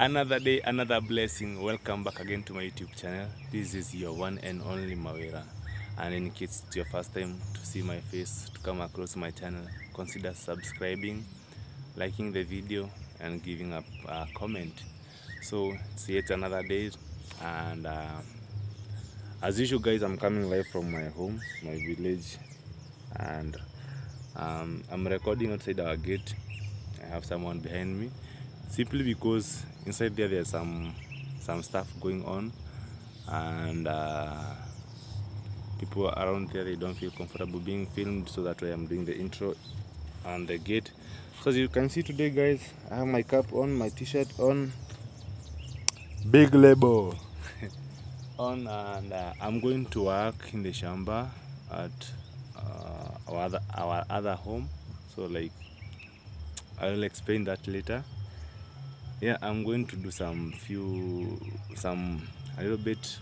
Another day, another blessing. Welcome back again to my YouTube channel. This is your one and only Mawera. And in case it's your first time to see my face, to come across my channel, consider subscribing, liking the video, and giving up a comment. So it's yet another day, and uh, as usual, guys, I'm coming live from my home, my village, and um, I'm recording outside our gate. I have someone behind me, simply because inside there there's some some stuff going on, and uh, people around there they don't feel comfortable being filmed, so that way I'm doing the intro on the gate. So as you can see today, guys, I have my cap on, my t-shirt on, big label on, and uh, I'm going to work in the shamba at uh, our other our other home. So like I will explain that later. Yeah, I'm going to do some few some a little bit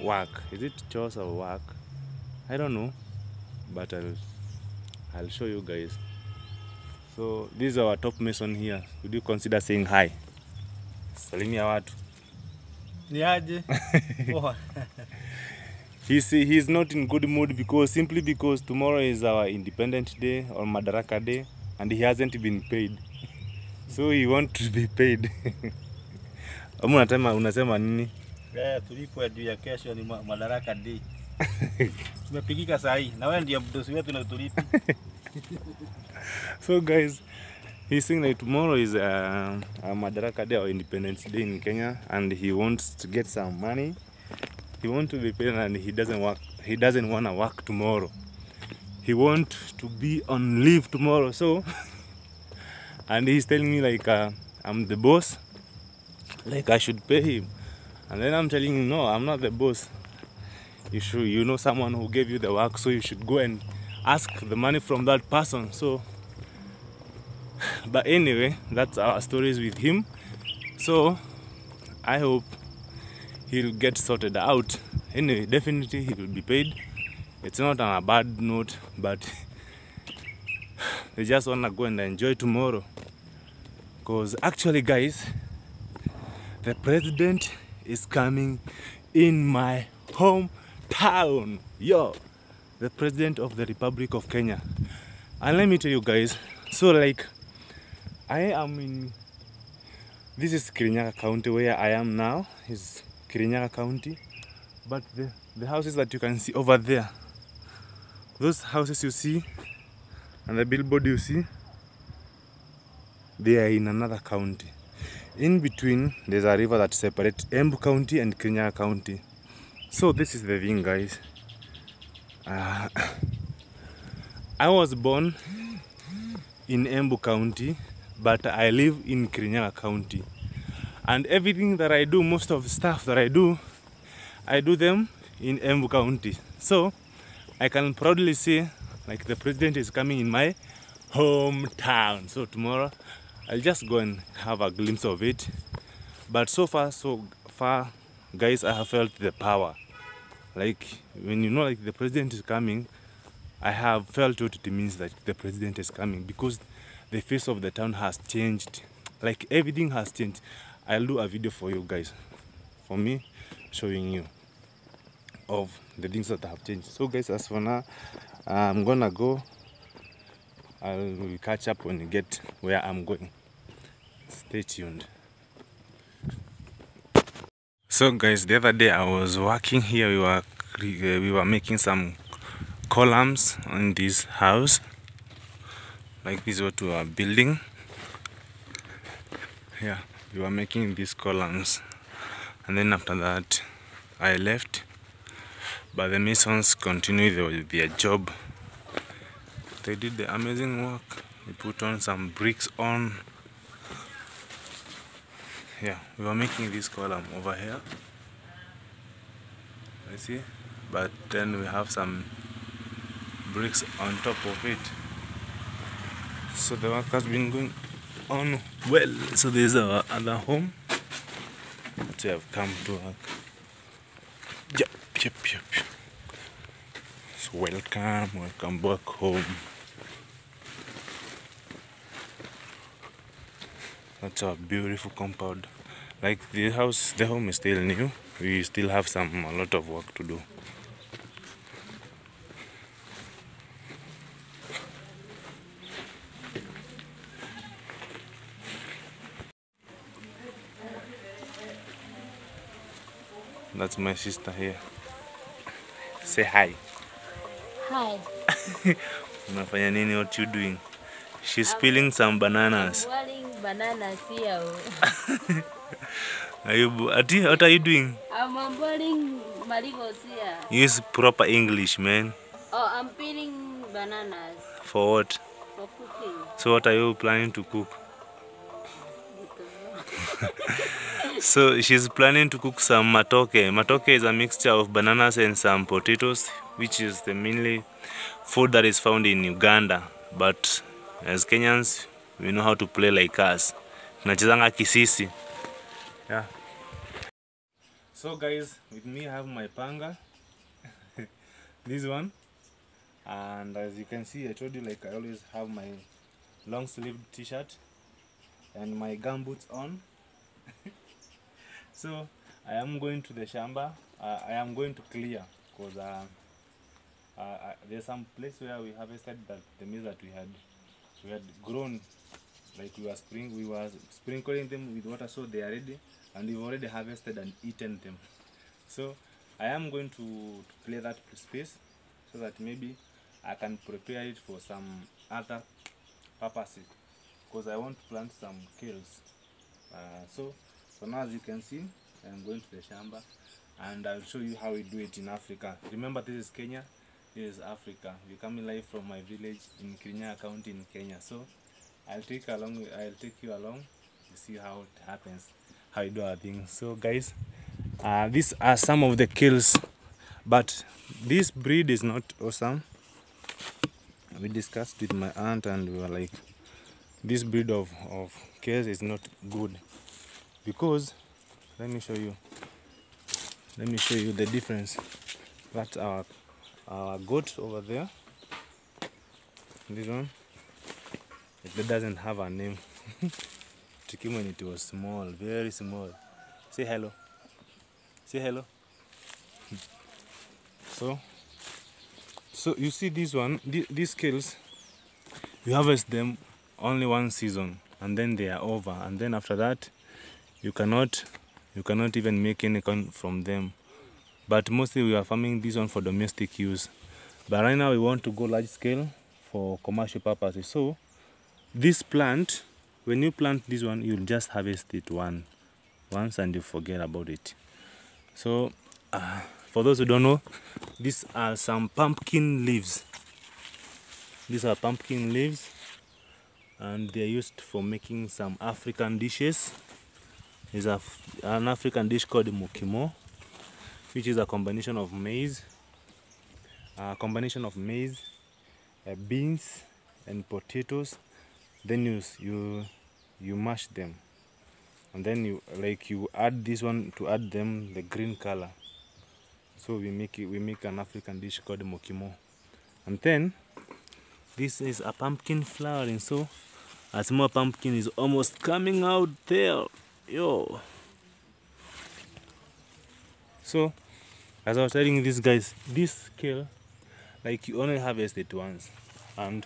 work. Is it chores or work? I don't know, but I'll I'll show you guys. So this is our top mason here. Would you consider saying hi? Salimia watu. niaje? He's, he's not in good mood because simply because tomorrow is our independent day or Madaraka day and he hasn't been paid. So you want to be paid. Ama unasema unasema nini? Eh, tulipwe juu ya kesho ni Madaraka Day. Tumepigika saa hii na wewe ndio mdosi wetu na tulipi. So guys, he's saying that tomorrow is a, a Madaraka Day or Independence Day in Kenya, and he wants to get some money. He wants to be paid, and he doesn't work. He doesn't want to work tomorrow. He want to be on leave tomorrow. So, and he's telling me like uh, I'm the boss, like I should pay him, and then I'm telling him no, I'm not the boss. You should, you know, someone who gave you the work, so you should go and ask the money from that person. So but anyway that's our stories with him. So i hope he'll get sorted out. Anyway definitely he will be paid. It's not on a bad note but they just want to go and enjoy tomorrow because actually guys the president is coming in my hometown yo the president of the republic of kenya and let me tell you guys so like I am in. This is Kirinyaga County where I am now. Is Kirinyaga County, but the the houses that you can see over there, those houses you see, and the billboard you see, they are in another county. In between, there's a river that separates Embu County and Kirinyaga County. So this is the thing, guys. Uh, I was born in Embu County, but I live in Kirinyaga County. And everything that I do, most of the stuff that I do, I do them in Embu County. So I can proudly say, like the president is coming in my hometown. So tomorrow I'll just go and have a glimpse of it. But so far, so far, guys, I have felt the power. Like when you know, like the president is coming, I have felt what it means that the president is coming because the face of the town has changed. Like everything has changed. I'll do a video for you guys, for me, showing you of the things that have changed. So guys, as for now, I'm gonna go. I'll catch up when we get where I'm going. Stay tuned. So guys, the other day I was working here. We were uh, we were making some columns on this house. Like this is what we are building. Yeah we were making these columns. And then after that i left. But the masons continued with their job. They did the amazing work. They put on some bricks on yeah we were making this column over here. You see. But then we have some bricks on top of it. So the work has been going on well. So there's our other home that we have come to work. Yep yep yep so welcome welcome back home That's a beautiful compound. Like the house, the home is still new. We still have some a lot of work to do. That's my sister here. Say hi. Hi. Unafanya nini? What you doing? She's peeling some bananas. Bananas here. Are you, Ati, what are you doing? I'm boiling marigos here. Use proper English, man. Oh, I'm peeling bananas For what? for cooking. So what are you planning to cook? So she's planning to cook some matoke. Matoke is a mixture of bananas and some potatoes, which is the mainly food that is found in Uganda. But as Kenyans, we know how to play like us. Tunachezanga kisisi. Yeah. So guys, with me I have my panga. this one. And as you can see, I told you like I always have my long sleeved t-shirt and my gum boots on. so I am going to the shamba. Uh, I am going to clear because uh, uh, uh, there's some place where we harvested that the maize that we had we had grown like we were spring we were sprinkling them with water so they are ready and we've already harvested and eaten them. So I am going to, to clear that space so that maybe I can prepare it for some other purposes because I want to plant some kales. Uh, so for now as you can see I'm going to the shamba and I'll show you how we do it in Africa. Remember this is Kenya, this is Africa. We're coming live from my village in Kirinyaga County in Kenya. So I'll take along I'll take you along to see how it happens, how we do our things. So guys, uh, these are some of the kills, but this breed is not awesome. We discussed with my aunt and we were like, this breed of of kills is not good because let me show you. Let me show you the difference. That's our our goat over there. This one. It doesn't have a name. Took him when it was small, very small. Say hello. Say hello. So, so you see this one, the- these scales, you harvest them only one season, and then they are over, and then after that, you cannot, you cannot even make any coin from them. But mostly we are farming this one for domestic use. But right now we want to go large scale for commercial purposes. So this plant when you plant this one you'll just harvest it one once and you forget about it. So uh, for those who don't know these are some pumpkin leaves. These are pumpkin leaves and they're used for making some african dishes. F- an african dish called mukimo which is a combination of maize a combination of maize uh, beans and potatoes then you you you mash them. And then you like you add this one to add them the green color. So we make it we make an african dish called mokimo. And then this is a pumpkin flowering. So a small pumpkin is almost coming out there yo. So as i was telling these guys this kale like you only harvest it once. And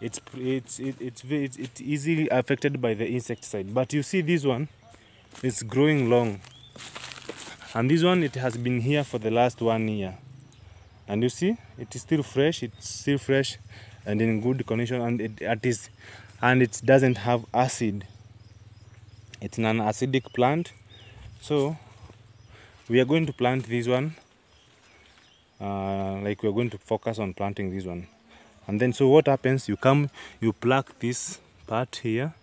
it's it's it, it's it's, it's easily affected by the insecticide. But you see this one it's growing long. And this one it has been here for the last one year. And you see it is still fresh it's still fresh and in good condition. And it, it is and it doesn't have acid. It's an acidic plant. So we are going to plant this one uh, like we're going to focus on planting this one and then so what happens? You come you pluck this part here.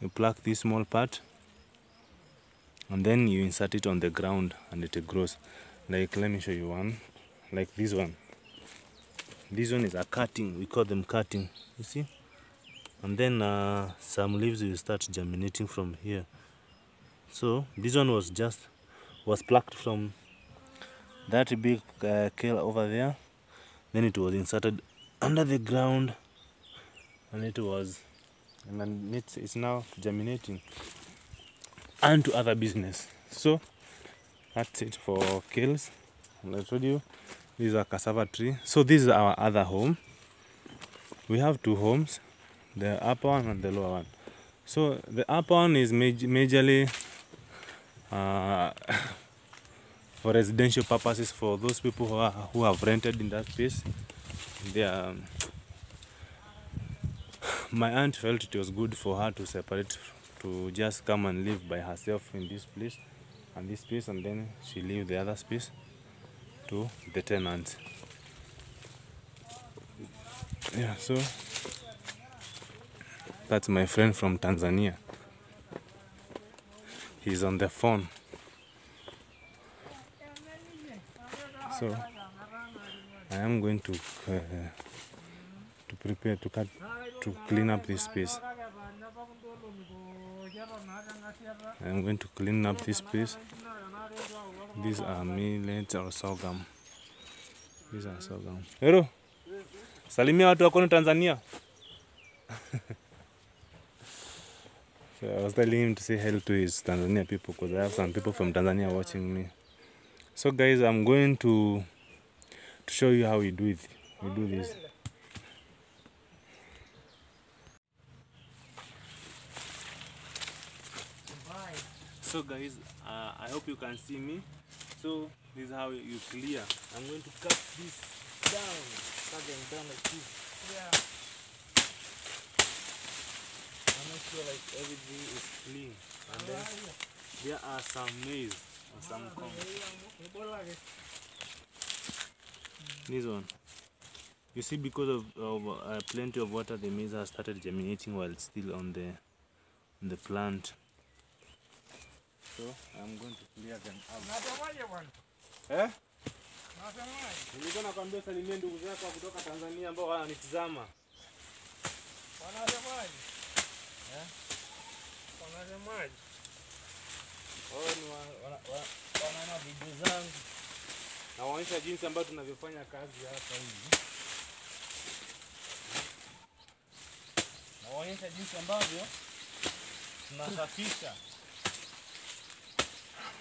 You pluck this small part. And then you insert it on the ground and it grows. Like let me show you one. Like this one. This one is a cutting. We call them cutting. You see? And then uh, some leaves will start germinating from here. So this one was just was plucked from that big uh, kale over there then it was inserted under the ground and it was and then it's, it's now germinating and to other business. So that's it for kills And I told you this is a cassava tree. So this is our other home. We have two homes, the upper one and the lower one. So the upper one is maj- majorly uh, for residential purposes for those people who, are, who have rented in that space. They are, my aunt felt it was good for her to separate, to just come and live by herself in this place and this space, and then she leave the other space to the tenants. Yeah, so that's my friend from Tanzania. He's on the phone. So I am going to uh, to prepare to cut to clean up this space. I am going to clean up this space. These are millets or sorghum. These are sorghum. Hello. Salimia watu wako Tanzania. so I was telling him to say hello to his Tanzania people because I have some people from Tanzania watching me. So guys, I'm going to to show you how we do it. We do this. So guys, uh, I hope you can see me. So this is how you clear. I'm going to cut this down, cut them down like this. Yeah. I'm not sure like everything is clean. And then there are some maize some. This one. You see, because of, of uh, plenty of water, the maize has started germinating while it's still on the on the plant. So I'm going to clear them out. Eh? Nilikuwa nakwambia salimie ndugu zako kutoka Tanzania ambao wananitizama. Wanasemaje? Eh? Wanasemaje? Wao ni wa- wana- wa- wanaona video zangu. Nawaonyesha jinsi ambavyo tunavyofanya kazi hapa hivi. Nawaonyesha jinsi ambavyo tunasafisha.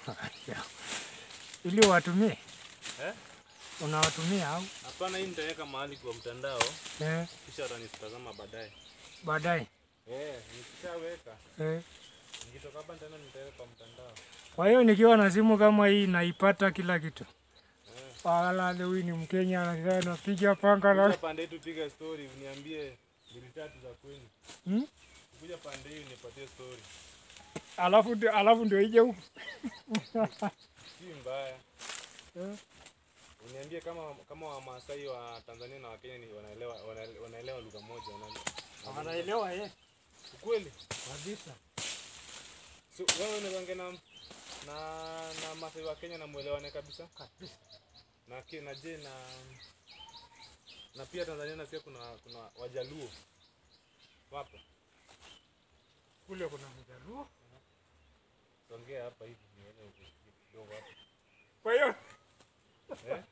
Ili watumie? Eh? Unawatumia au? Hapana, hii nitaweka mahali kwa mtandao Eh, kisha watanitazama baadaye. baadaye. Eh, nikishaweka Eh. Nikitoka hapa tena nitaweka kwa mtandao. Kwa hiyo nikiwa na simu kama hii naipata kila kitu. Wala leo ni Mkenya anakaa napiga panga na pande yetu piga story, uniambie mbili tatu za kwenu. Hmm? Kuja pande hii nipatie story. alafu alafu ndio ije huko. Si mbaya. Eh. Uniambie kama kama Wamasai wa Tanzania na Wakenya ni wanaelewa wanaelewa lugha moja wanaelewa. Wanaelewa yeye ukweli. kabisa. So wewe unaongea na na na Masai wa Kenya na muelewane kabisa? Kabisa. Na kile na je na na pia Tanzania nasikia kuna kuna Wajaluo. Wapo. Kule kuna Wajaluo Songea hapa hivi nione kidogo hapo. Kwa hiyo Eh?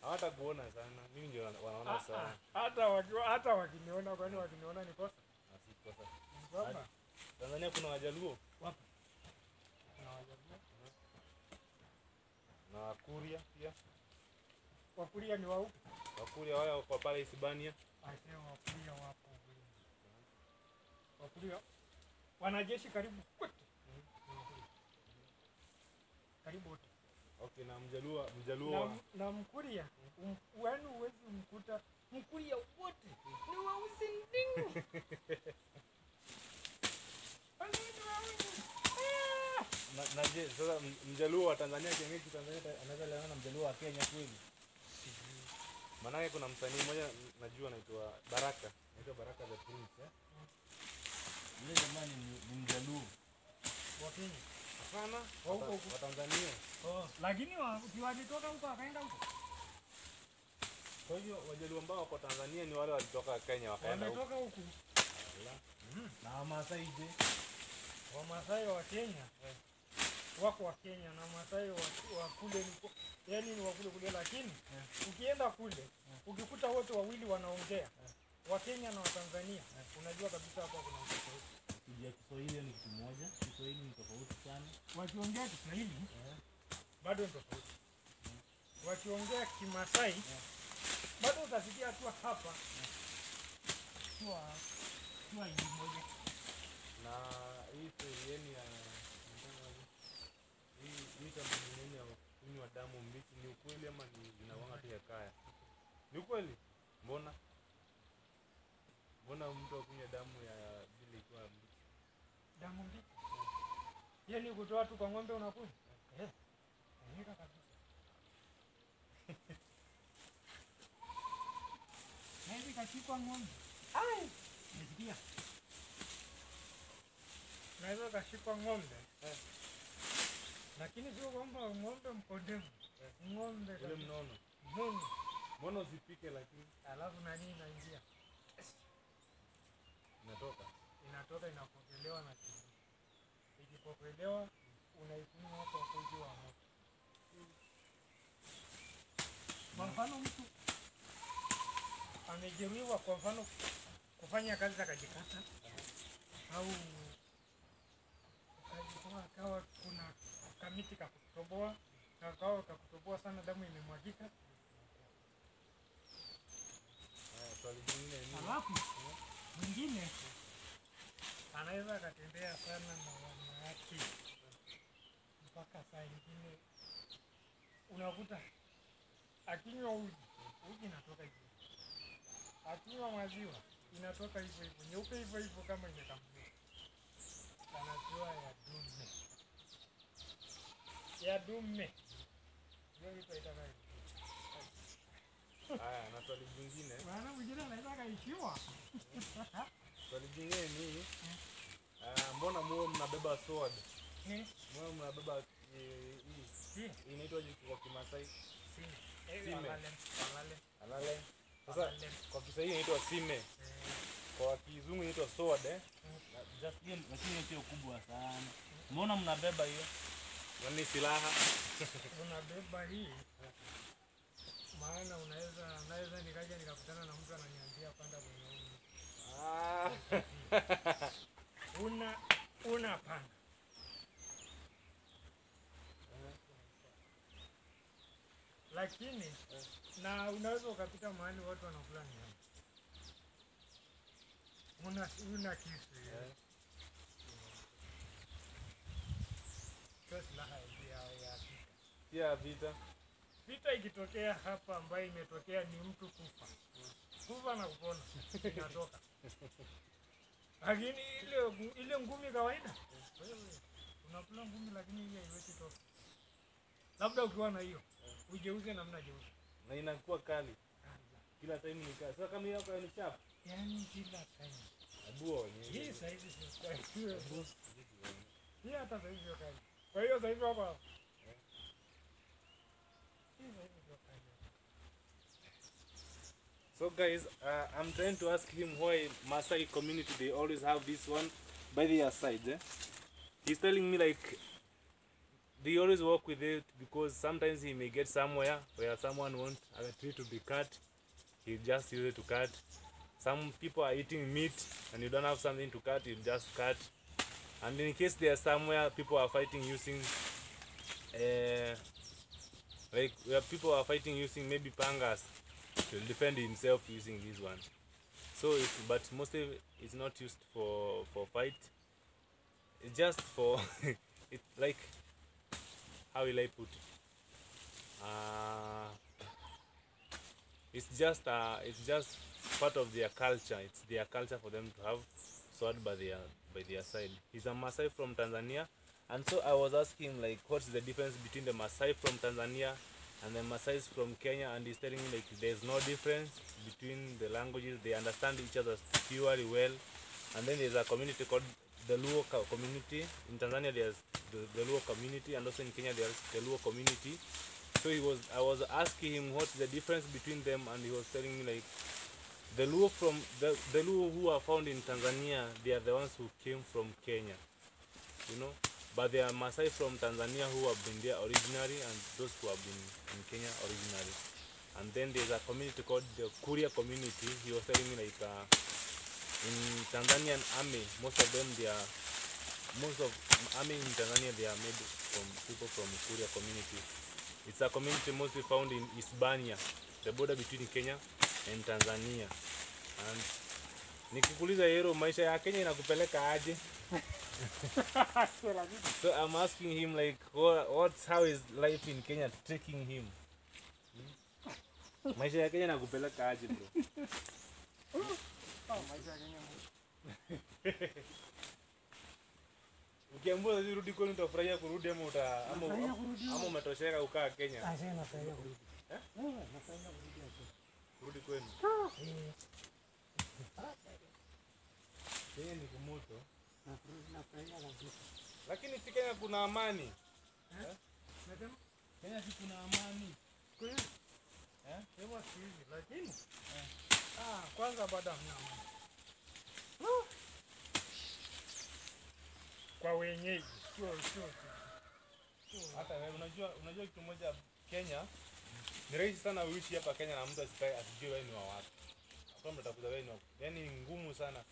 hata kuona sana. Mimi ndio wanaona sana. hata wakiwa hata wakiniona, kwani wakiniona ni kosa? Na si kosa. Tanzania kuna Wajaluo wapi? kuna Wajaluo. na Wakuria pia. Wakuria ni wao. Wakuria wao wako pale Hispania. Aisee, Wakuria wapo. Wakuria wanajeshi karibu kwetu Karibu wote. Okay, na Mjaluo Mjaluo Na, na Mkuria, wenu yaani huwezi mkuta Mkuria wote ni wauzi ndingu. Yaani ni weusi. Ah! Na, je, sasa Mjaluo wa Tanzania kienyeji Tanzania anaweza lewana na Mjaluo wa Kenya kweli? Maanake kuna msanii mmoja najua anaitwa Baraka. Anaitwa Baraka the Prince, eh? Yule jamaa ni, mjaluo wa Kenya. Hapana, Wa huko huko. wa Tanzania. Oh, lakini wa- alitoka huko akaenda huko. Kwa hivyo Wajaluo ambao wako Tanzania ni wale walitoka Kenya wakaenda huko. Wametoka huku. Na Wamasai je? Wamasai wa Kenya wako wa Kenya na Masai wa, wa kule ni ku- yaani ni wa kule kule, lakini ukienda kule ukikuta wote wawili wanaongea wa Kenya na Watanzania, unajua kabisa hapa kuna tofauti. Kujua Kiswahili ni kitu moja, Kiswahili ni tofauti sana. Wakiongea Kiswahili bado ni tofauti. Wakiongea Kimasai bado utasikia tu hapa kwa kwa moja. na hii sehemu ya hii tamaduni ya kunywa damu mbichi ni ukweli ama ni inawanga tu ya kaya? Ni ukweli? Mbona mbona mtu akunywa damu ya vile ikiwa mbichi? Damu mbichi. Hiyo ni kutoa tu kwa ng'ombe unakunywa? Eh. Nika kabisa. Na hivi kachikwa ng'ombe. Ai, nisikia. Naweza kashikwa ng'ombe. Lakini sio kwamba ng'ombe mpotevu. Ng'ombe Ule mnono mnono. Mnono. Mbona usipike lakini Alafu nani inaingia? inatoka? Inatoka inapokelewa na kisu. Ikipokelewa unaikunywa hapo hapo wa moto. Kwa mfano mtu amejeruhiwa, kwa mfano kufanya kazi akajikata au akajitoa akawa kuna kamiti kakutoboa kakao kakutoboa sana, damu imemwagika, alafu mwingine anaweza akatembea sana na wanawake. Mpaka saa ingine unakuta akinywa uji, uji inatoka hivyo, akinywa maziwa inatoka hivyo hivyo, nyeupe hivyo hivyo kama imekamuliwa, anatoa ya dume, ya dume, hiyo haya, na swali jingine. Maana mwingine anaweza akaishiwa swali jingine ni ah, mbona muwe mnabeba sword? Eh, Muwe mnabeba eh, hii inaitwa kwa Kimasai. Eh, Sime. alale. Sasa kwa Kiswahili inaitwa sime, kwa Kizungu inaitwa sword eh. Just hiyo lakini sio kubwa sana. Mbona mnabeba hiyo? Yaani silaha. unabeba hii maana unaweza naweza nikaja nikakutana na mtu ananiambia panda kwenye. Ah. una una panda lakini na unaweza ukapita mahali watu wanakula nyama una una kisu hiyo. Sio silaha ya vita. Pia vita. Vita ikitokea hapa ambayo imetokea ni mtu kufa kufa na kupona inatoka, lakini ile ile ngumi kawaida, unakula ngumi, lakini ile haiwezi toka. Labda ukiwa na hiyo ujeuze namna jeuze, Na inakuwa kali. Kila time ni kali. Sasa kama hiyo kwa ni sharp. yaani kila time. Abuo ni. Hii saizi sio kali, hii hata saizi sio kali. Kwa hiyo sasa hapa. So guys, uh, I'm trying to ask him why Masai community they always have this one by their side. Eh? He's telling me like they always work with it because sometimes he may get somewhere where someone want a tree to be cut. He just use it to cut. Some people are eating meat and you don't have something to cut, you just cut. And in case there are somewhere people are fighting using uh, like where people are fighting using maybe pangas to defend himself using this one. So, it, but mostly it's not used for for fight. It's just for it like how will I put it? Uh, it's just uh, it's just part of their culture. It's their culture for them to have sword by their by their side. He's a Maasai from Tanzania, and so I was asking like, what's the difference between the Maasai from Tanzania and the Maasais from Kenya? And he's telling me like there's no difference between the languages. They understand each other purely well. And then there's a community called the Luo community. In Tanzania there's the, the Luo community, and also in Kenya there's the Luo community. So he was I was asking him what's the difference between them, and he was telling me like the Luo from the, the Luo who are found in Tanzania, they are the ones who came from Kenya, you know. But there are Maasai from Tanzania who have been there originally, and those who have been in Kenya originally. and then there's a community called the Kuria community. He was telling me like uh, in Tanzanian army, most of them they are most of army in Tanzania they are made from people from Kuria community. It's a community mostly found in Hispania, the border between Kenya and Tanzania. And nikikuuliza Yero, maisha ya Kenya inakupeleka aje? so I'm asking him like what, what's how is life in Kenya taking him? Hmm? Maisha ya Kenya inakupeleka aje bro? Ukiambiwa sasa rudi kwenu utafurahia kurudi ama uta ama, ama umetosheka Kenya Asante nafurahia kurudi. Kurudi kwenu? Ni kumoto. Lakini si Kenya kuna amani. Kenya si kuna amani. kweli. Eh? Hizi lakini ah, kwanza baada hamna amani. Kwa wenyeji sio sio Hata wewe unajua unajua kitu moja Kenya ni rahisi sana uishi hapa Kenya na mtu asikae asijue wewe ni wa wapi. Hakuna mtu atakuza wewe ni wa yaani ni ngumu sana.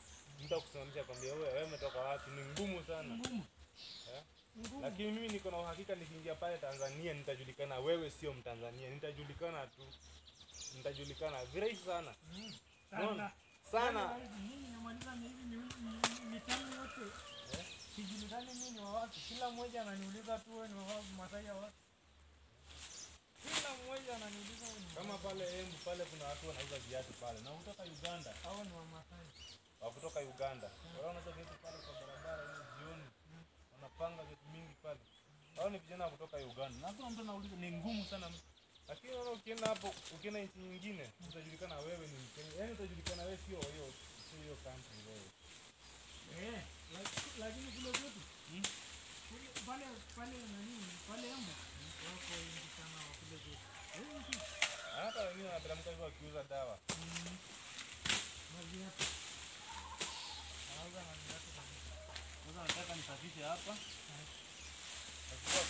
Mtu akusimamisha kwambia wewe wewe umetoka wapi ni ngumu sana. ngumu. Eh? Ngumu. Lakini mimi niko na uhakika nikiingia pale Tanzania nitajulikana wewe sio Mtanzania. Nitajulikana tu. Nitajulikana virahisi sana. Mm. Sana. Sana. Mimi namaliza ni hivi ni mi- yote. Sijulikani mimi ni wa wapi. Kila mmoja ananiuliza tu wewe ni wa wapi, Masai wa wapi. Mmoja ananiuliza Kama pale Embu pale kuna watu wanauza viatu pale na kutoka Uganda. hao ni wa Masai. wa kutoka Uganda. Wao wanauza viatu pale kwa barabara hiyo jioni. Wanapanga vitu mingi pale. Hao ni vijana wa kutoka Uganda. Na kuna mtu anauliza ni ngumu sana. Lakini wewe ukienda hapo ukienda nchi nyingine utajulikana wewe ni Mkenya. Yaani utajulikana wewe sio hiyo sio hiyo country wewe. Eh, lak- lakini kuna vitu. Hmm? pale pale nani pale Embu wako wengi sana wa kule kwetu. Hata wengine wanateremka hivyo wakiuza dawa. Mm. Sasa nataka nisafishe hapa. Kesho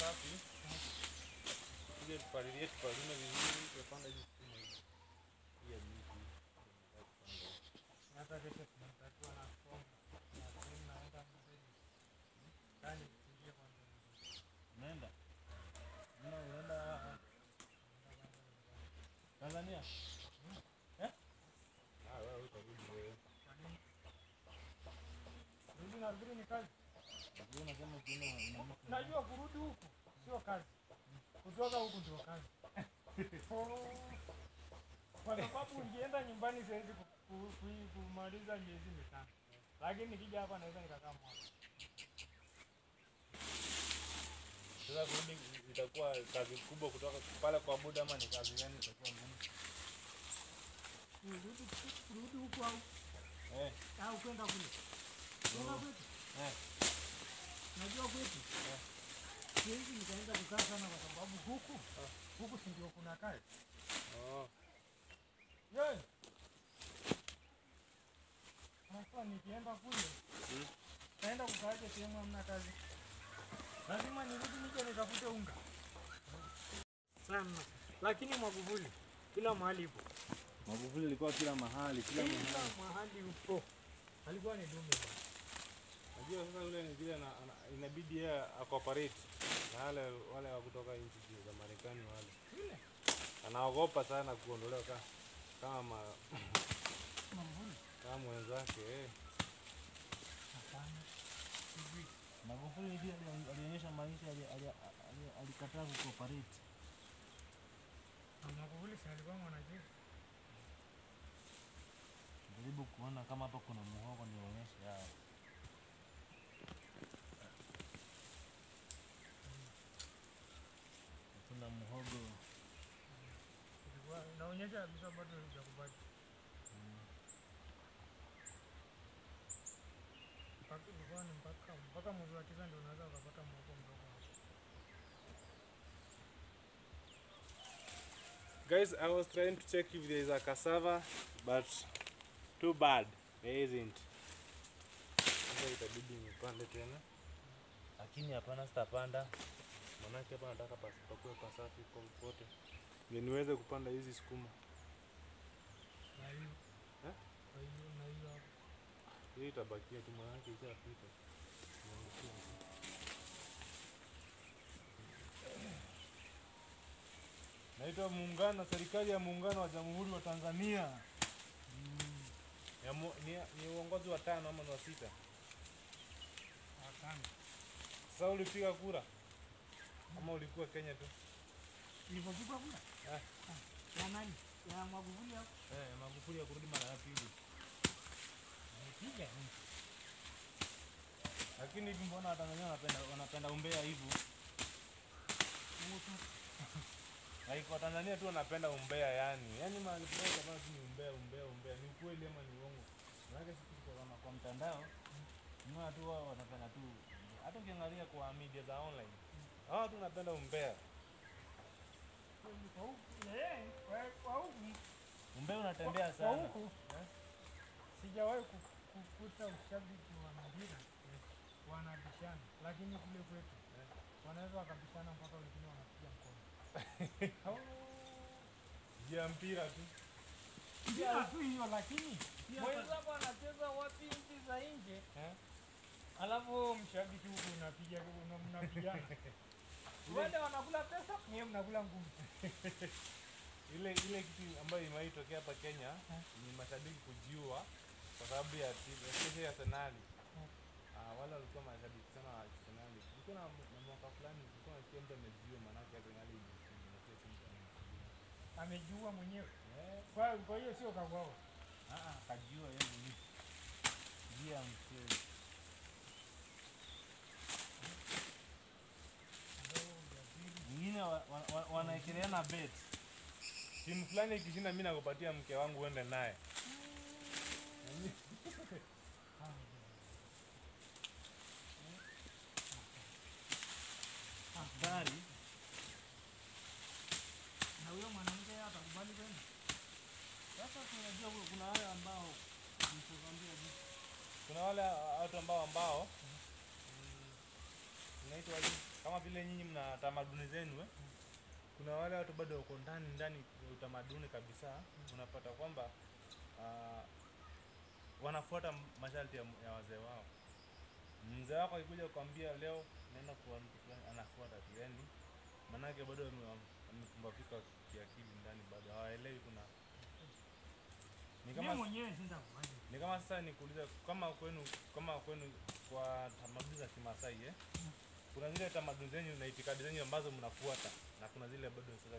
Tanzania? Eh? Kurudi huku sio kazi, kutoka huku ndio kazi. Kwa sababu nikienda nyumbani siwezi ku- ku- ku- kumaliza miezi mitano, lakini nikija hapa naweza nikakaa mwaka. Sasa kurudi itakuwa kazi kubwa kutoka pale kwa muda ama ni kazi gani itakuwa ngumu? Kurudi kurudi huko au Eh, au kwenda kule kwenda kwetu. eh. Najua kwetu siwezi nikaenda kukaa sana, kwa sababu huku huku si ndio kuna kazi Oh. yeye Sasa nikienda kule Mm. naenda kukaaje sehemu hamna kazi, lazima nirudi nije nitafute unga sana, lakini Magufuli kila mahali ipo, Magufuli alikuwa kila mahali, kila mahali. upo, alikuwa ni dume. Najua sasa yule ni vile inabidi yeye acooperate na wale wale wa kutoka nchi za Marekani wale. Yule Anaogopa sana kuondolewa ka- kama ma- kama mwenzake eh. hapana, sijui Magufuli pia alionyesha maisha, ali- ali- ali- alikataa kucooperate. Magufuli si alikuwa mwanajeshi Jaribu kuona kama hapa kuna muhogo nionyeshe yao Kuna muhogo naonyesha kabisa bado hujakubali. Mpaka ilikuwa ni mpaka mwezi wa tisa ndio unaweza ukapata mwako mdogo hapo. Guys, I was trying to check if there is a cassava, but too bad there isn't. Sasa itabidi nipande tena, lakini hapana, sitapanda manake hapa nataka pakuwe pasafi kwa mpote. ndio niweze kupanda hizi sukuma. Na hiyo. Eh? Na hiyo na hiyo. Hii itabakia tu manake ishapita. Niangukie tu. Naitwa muungano, serikali ya muungano wa Jamhuri wa Tanzania. mm. ni, ni uongozi wa tano ama ni wa sita? Tano. Sasa ulipiga kura ama ulikuwa Kenya tu? Nilipopigwa kura. Eh. Ya nani? Ya Magufuli hapo. Eh, Magufuli ya kurudi mara ya pili. Nilipiga Lakini hivi mbona Watanzania wanapenda wanapenda umbea hivyo? Like Watanzania tu wanapenda umbea yani. yani mahali kama tu ni umbea umbea umbea. Ni ukweli ama ni uongo? Maana sisi tuko kama kwa mtandao. Ni watu wao wanapenda tu. Hata ukiangalia kwa media za online. Hao tu wanapenda umbea. Eh. Umbea unatembea sana. Eh? Sijawahi kukuta ushabiki wa mpira wanabishana, lakini kule kwetu wanaweza wakabishana mpaka wengine wanapiga mkono. Jia mpira tu. mpira tu hiyo, lakini mwenzako anacheza wapi nchi za nje, alafu mshabiki huku unapiga una- mnapigana wale wanakula pesa, nyewe mnakula ngumu. ile ile kitu ambayo imaitokea tokea hapa Kenya ni mashabiki kujiua kwa sababu ya especially ya Arsenal. Ah, wale walikuwa mashabiki sana wa Arsenal. Kulikuwa na, mwaka fulani kulikuwa nasikia mtu amejiua maanake Arsenal imeshinda na sio timu imeshinda. Amejiua mwenyewe, kwa hiyo sio kauawa. kajua ah, kajiua yeye mwenyewe. Jia mchezo. Wengine wanaekeleana bet. Timu fulani ikishinda mimi nakupatia mke wangu uende naye. Hatari. Na huyo mwanamke atakubali kwenda? Sasa tunajua kuna- kuna wale ambao nilikwambia juu. Kuna wale watu ambao ambao mm, mnaitwa aje? kama vile nyinyi mna tamaduni zenu eh? Kuna wale watu bado wako ndani ndani ya utamaduni kabisa. Unapata kwamba uh, wanafuata masharti ya, ya wazee wao. Mzee wako akikuja kukwambia leo naenda kuwa mtu fulani, anafuata tu yani, manake bado wame- kiakili ndani, bado hawaelewi kuna ni kama ni kama sasa nikuuliza, kama kwenu kama kwenu kwa tamaduni za Kimasai eh? Kuna zile tamaduni zenyu na itikadi zenyu ambazo mnafuata na kuna zile bado sasa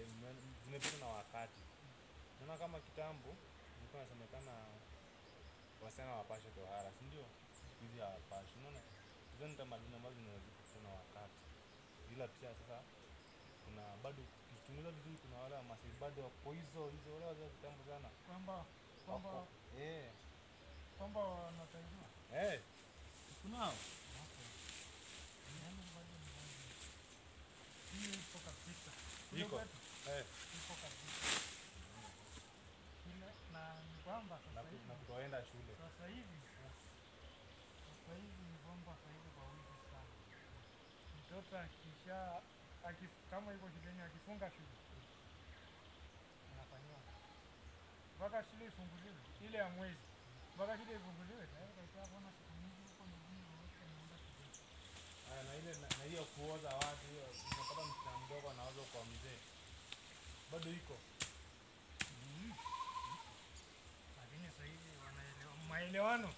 zimepita na wakati. Naona kama kitambo ilikuwa inasemekana wasichana wapashe tohara, si ndio? Siku hizi hawapashi. Unaona? Hizo ni tamaduni ambazo zinazipita na wakati. Ila pia sasa kuna bado kichunguza vizuri kuna wale Wamasai bado wako hizo hizo wale wazee wa kitambo sana. Kwamba kwamba Eh. kwamba wanasaidiwa. Eh. Kunao. Ipo kabisa. Kule Iko. Eh. ipo kabisa. Na kwamba sasa hivi na kutoenda shule. sasa hivi sasa hivi ni kwamba sasa hivi kwa wingi sana. Mtoto akisha akif, kama yuko shuleni akifunga shule anafanyiwa mpaka shule ifunguliwe ile ya mwezi mpaka shule ifunguliwe tayari kaishaona siku na ile na hiyo kuoza watu hiyo unapata msichana mdogo anaoza kwa mzee. Bado iko. lakini sasa hivi wanaelewa maelewano.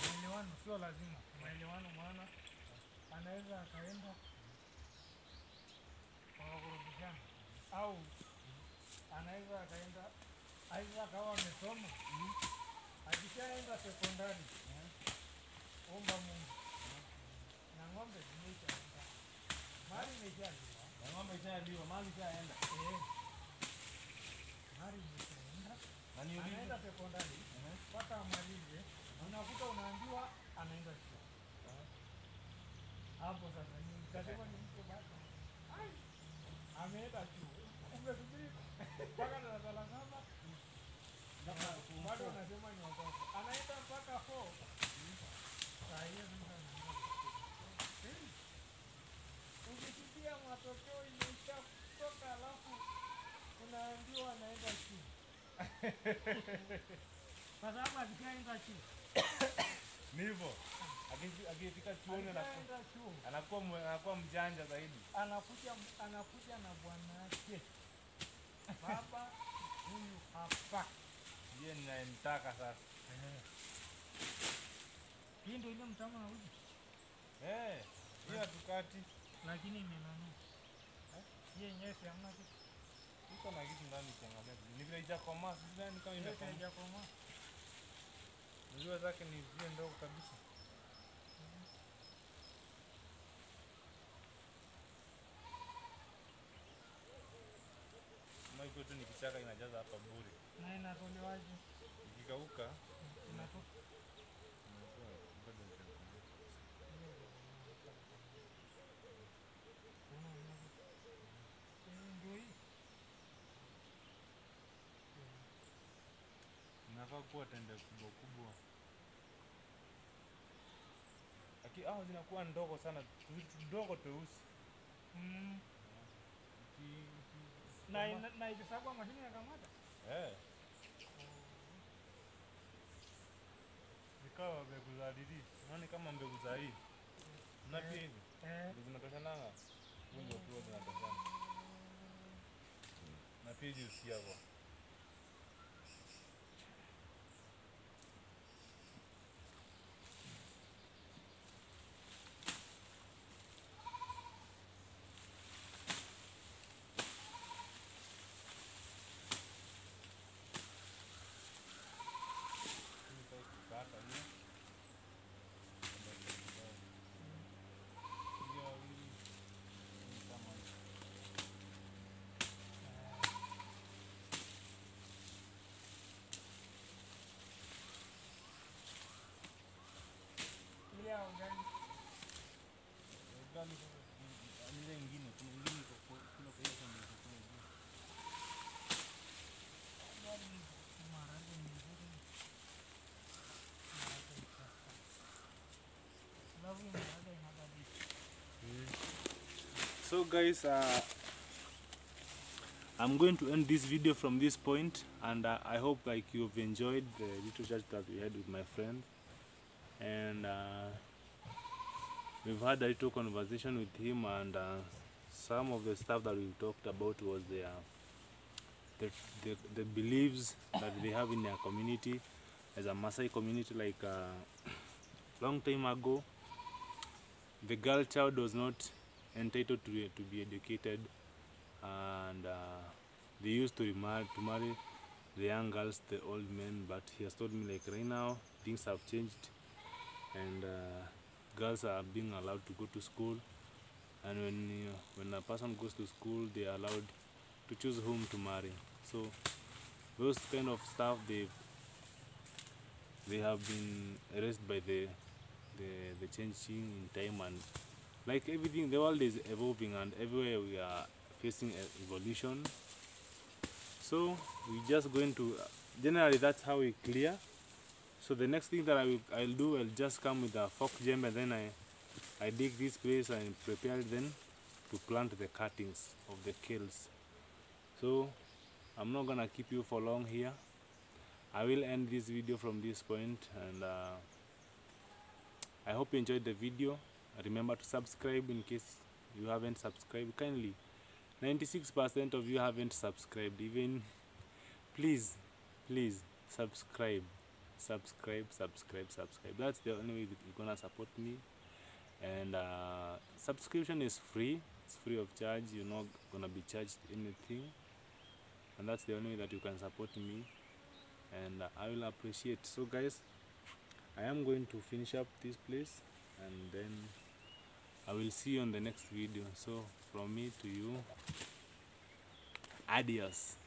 Maelewano sio lazima. Maelewano maana anaweza akaenda wakakurudishana au anaweza akaenda aidha akawa amesoma. Akishaenda sekondari omba Mungu na ng'ombe zimeshaenda mali imeshaliwa Na ng'ombe ishaliwa, mali ishaenda. eh, mali imeshaenda anaenda sekondari. Mpaka amalize, unakuta unaambiwa anaenda chuo. Hapo sasa ni utasema ni mtu bado Ai, ameenda chuo, umesubiri mpaka darasa la saba. Bado anasema ni watoto, anaenda mpaka fo Saa hiyo sasa anaenda Ukisikia matokeo imeisha kutoka alafu kwa sababu akishaenda chini Ni hivyo. Akifi- Akifika chuoni anakuwa- anakuwa mjanja zaidi. anakuja anakuja na bwanake, baba huyu hapa Ndiye ninayemtaka sasa. hii ndio ile mtama na uji Eh, hiyo hatukati. Lakini imenani yeye yenyewe si hamna kitu Iko na kitu ndani kiangalia. Ni vile haijakomaa, sisi ndani kama imekomaa. haijakomaa Maziwa zake ni zile ndogo kabisa. Kama iko tu ni kichaka inajaza hapa bure. na inatolewaje Ikikauka inatoka inakuwa bado itakuwa. ndio hii Inafaa kuwa tende kubwa kubwa. Lakini hao zinakuwa ndogo sana, tudogo tweusi. Mm. Na ina- na ikisagwa mashine ya kamata Eh. Zikawa mbegu za didi. Unaona kama mbegu za hii. Na pia hivi. eh Ndio zinatoshananga. Mungu tu zinatoshana. Na pia hizi usiagwa. So guys, uh, I'm going to end this video from this point and uh, I hope like you've enjoyed the little chat that we had with my friend. And uh, we've had a little conversation with him and uh, some of the stuff that we talked about was the, the, the, beliefs that they have in their community. As a Maasai community like uh, long time ago the girl child was not entitled to, to be educated. And uh, they used to remarry, to marry the young girls the old men. But he has told me like right now things have changed. And uh, girls are being allowed to go to school. And when you when a person goes to school they are allowed to choose whom to marry. So those kind of stuff they they have been erased by the the the changing in time. And like everything the world is evolving and everywhere we are facing evolution. So we're just going to uh, generally that's how we clear so the next thing that I will I'll do I'll just come with a fork gem and then I I dig this place and prepare then to plant the cuttings of the kills so I'm not gonna keep you for long here I will end this video from this point and uh, I hope you enjoyed the video. Remember to subscribe in case you haven't subscribed. Kindly, 96% of you haven't subscribed. Even, please, please subscribe, subscribe, subscribe, subscribe. That's the only way you're gonna support me. And uh, subscription is free. It's free of charge. You're not gonna be charged anything. And that's the only way that you can support me. And uh, I will appreciate. So, guys. I am going to finish up this place and then I will see you on the next video. So from me to you, adios.